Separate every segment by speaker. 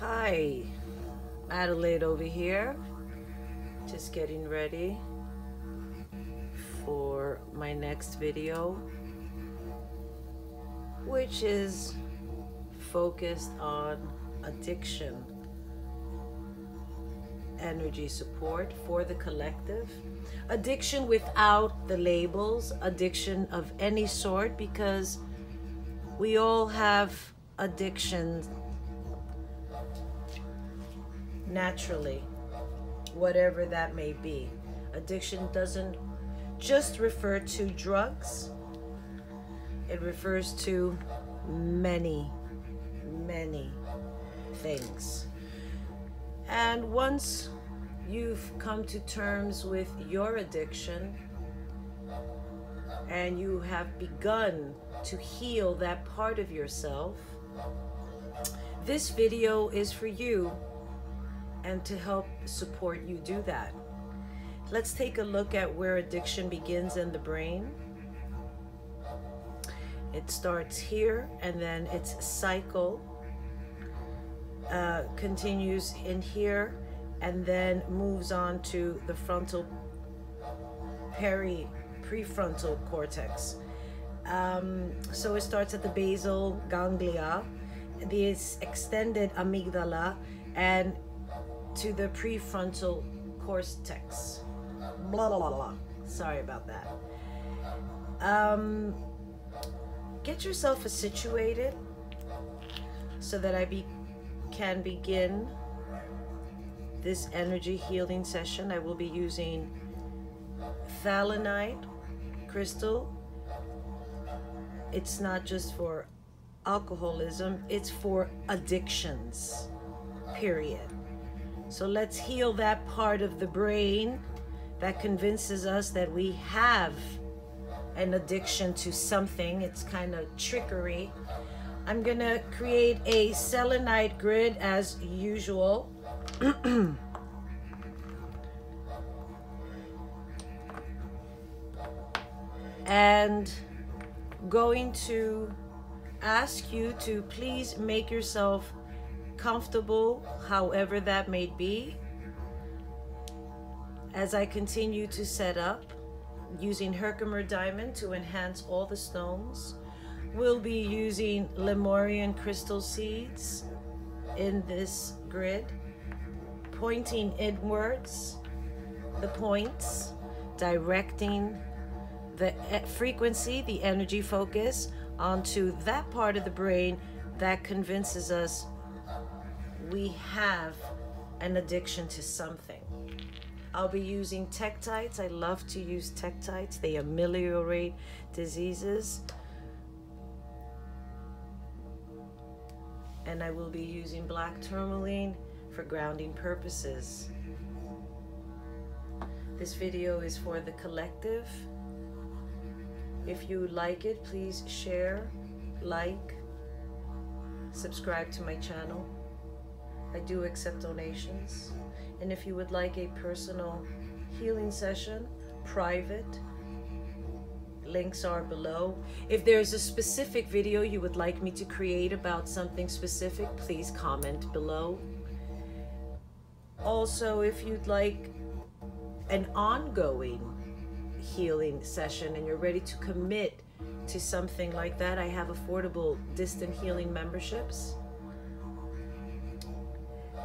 Speaker 1: Hi, Adelaide over here. Just getting ready for my next video, which is focused on addiction energy support for the collective. Addiction without the labels, addiction of any sort, because we all have addictions naturally, whatever that may be. Addiction doesn't just refer to drugs, it refers to many, many things. And once you've come to terms with your addiction and you have begun to heal that part of yourself, this video is for you and to help support you do that. Let's take a look at where addiction begins in the brain. It starts here and then its cycle uh, continues in here and then moves on to the frontal peri prefrontal cortex. Um, so it starts at the basal ganglia, this extended amygdala, and to the prefrontal cortex. Blah, blah, blah, blah. Sorry about that. Um, get yourself situated so that I be, can begin this energy healing session. I will be using Thalenite crystal. It's not just for alcoholism, it's for addictions, period. So let's heal that part of the brain that convinces us that we have an addiction to something. It's kind of trickery. I'm going to create a selenite grid as usual. and going to ask you to please make yourself comfortable, however that may be. As I continue to set up, using Herkimer Diamond to enhance all the stones, we'll be using Lemurian crystal seeds in this grid, pointing inwards, the points, directing the frequency, the energy focus onto that part of the brain that convinces us we have an addiction to something. I'll be using tektites. I love to use tektites. They ameliorate diseases. And I will be using black tourmaline for grounding purposes. This video is for the collective. If you like it, please share, like, subscribe to my channel. I do accept donations. And if you would like a personal healing session, private, links are below. If there's a specific video you would like me to create about something specific, please comment below. Also, if you'd like an ongoing healing session and you're ready to commit to something like that, I have affordable distant healing memberships.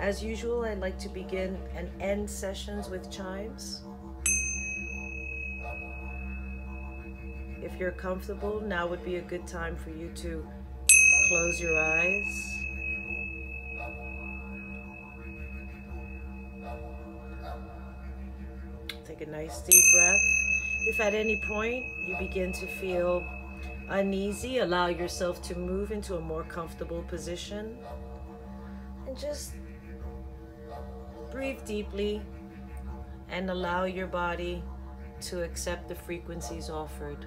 Speaker 1: As usual, I'd like to begin and end sessions with chimes. If you're comfortable, now would be a good time for you to close your eyes. Take a nice deep breath. If at any point you begin to feel uneasy, allow yourself to move into a more comfortable position and just breathe deeply and allow your body to accept the frequencies offered.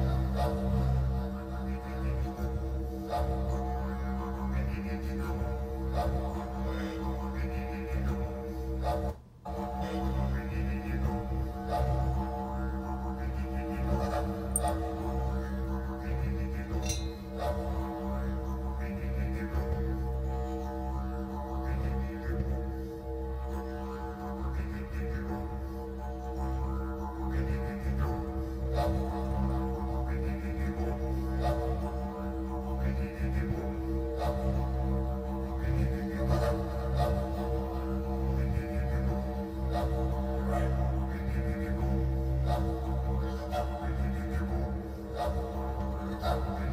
Speaker 1: I, I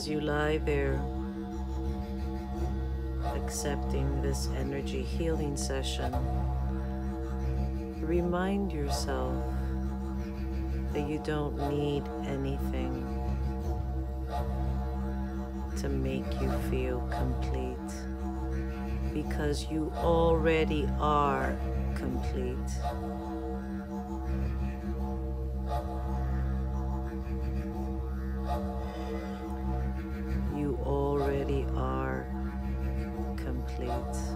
Speaker 1: as you lie there, accepting this energy healing session, remind yourself that you don't need anything to make you feel complete because you already are complete. complete.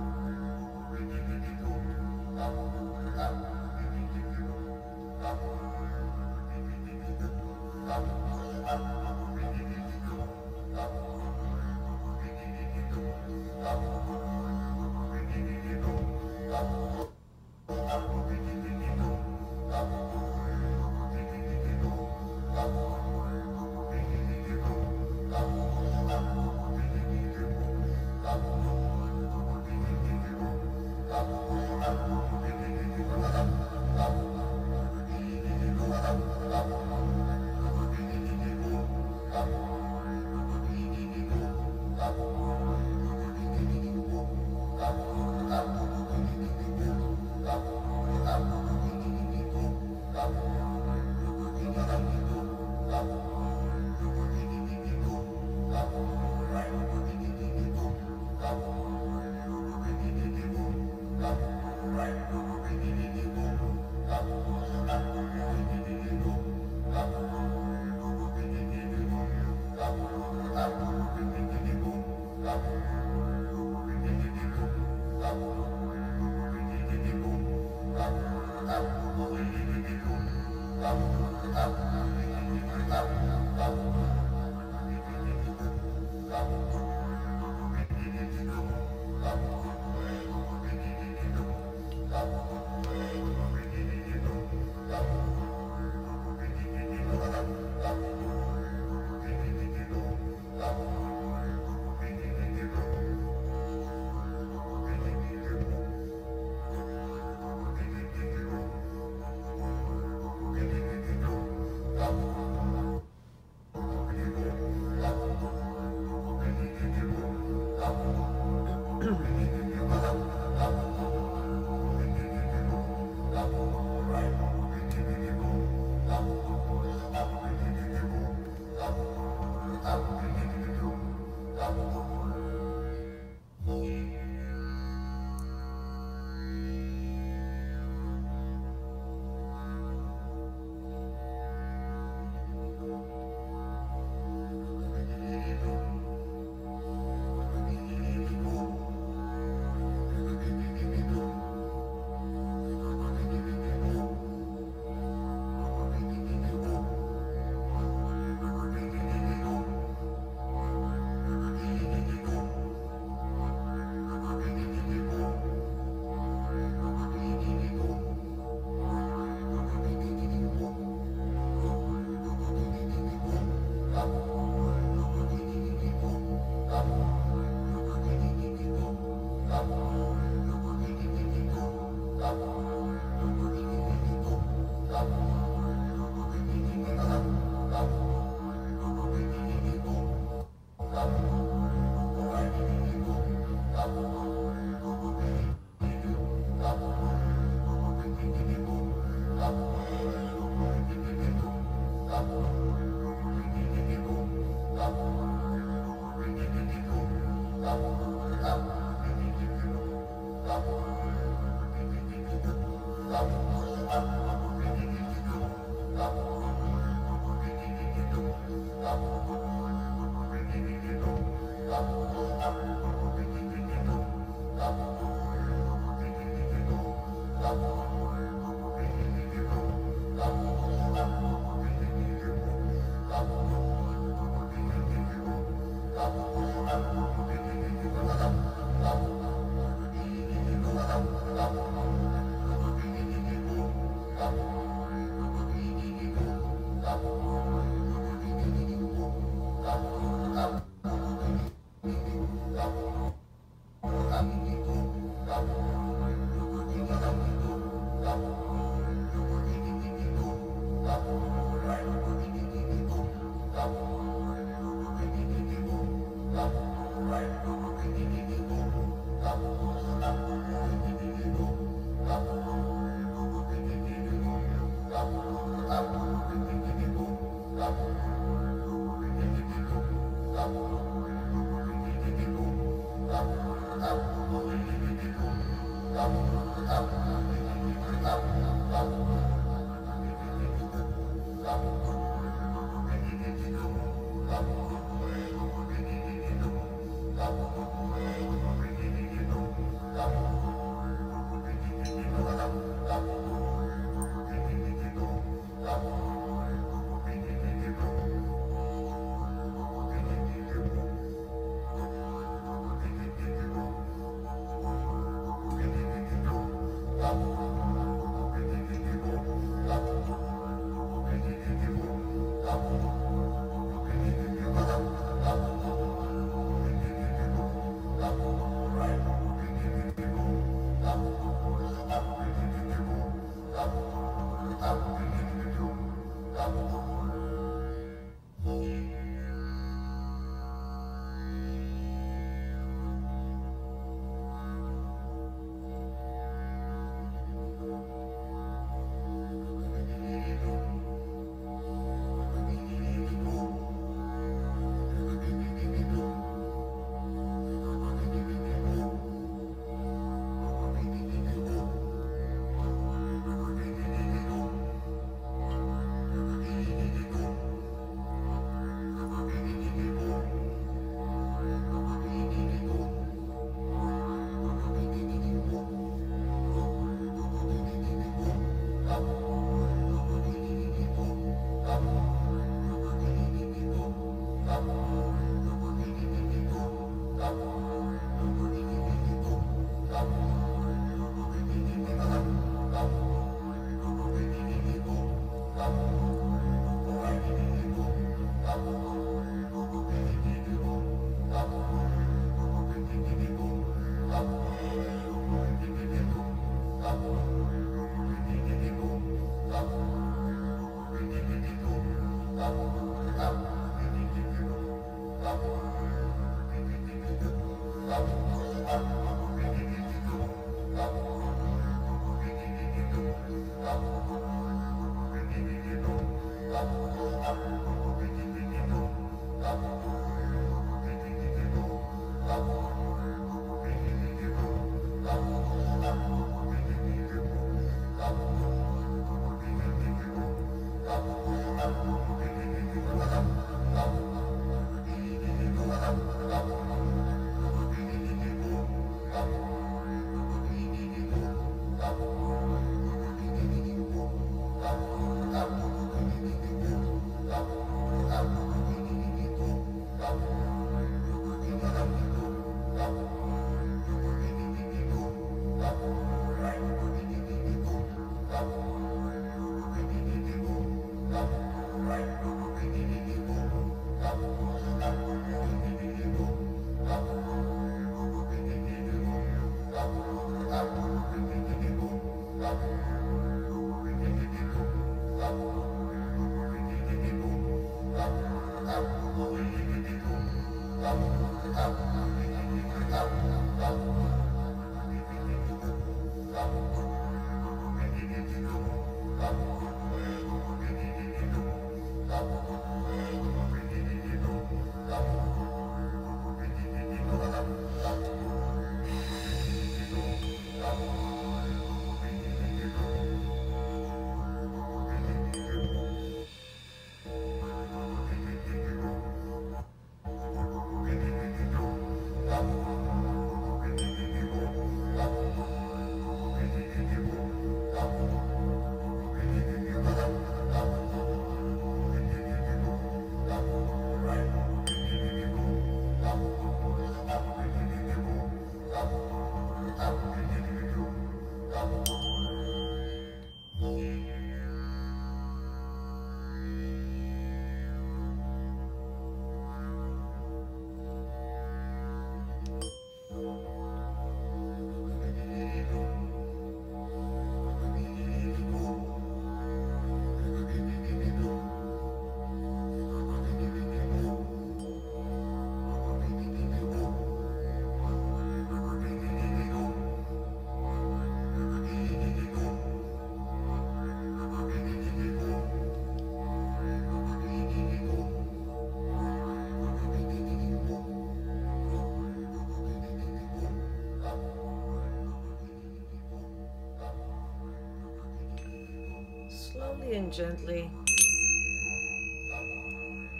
Speaker 1: And gently,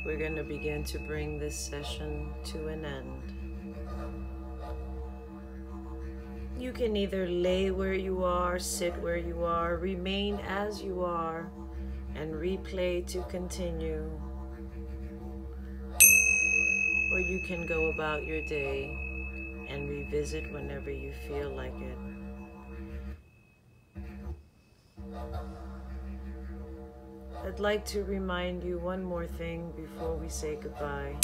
Speaker 1: we're going to begin to bring this session to an end. You can either lay where you are, sit where you are, remain as you are, and replay to continue. Or you can go about your day and revisit whenever you feel like it. I'd like to remind you one more thing before we say goodbye.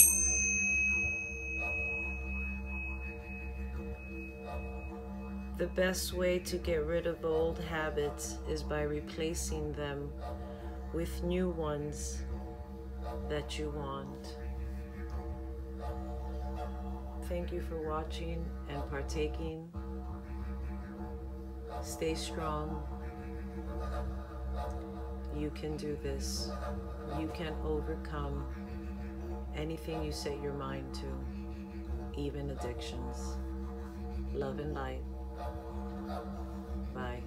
Speaker 1: The best way to get rid of old habits is by replacing them with new ones that you want. Thank you for watching and partaking. Stay strong. You can do this. You can overcome anything you set your mind to, even addictions. Love and light. Bye.